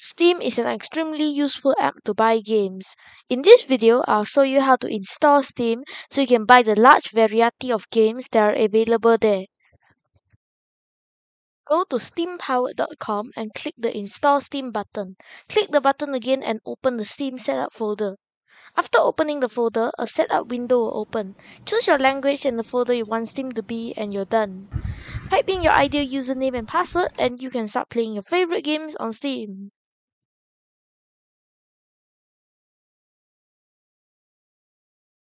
Steam is an extremely useful app to buy games. In this video, I'll show you how to install Steam so you can buy the large variety of games that are available there. Go to steampowered.com and click the Install Steam button. Click the button again and open the Steam Setup folder. After opening the folder, a setup window will open. Choose your language and the folder you want Steam to be and you're done. Type in your ideal username and password and you can start playing your favorite games on Steam.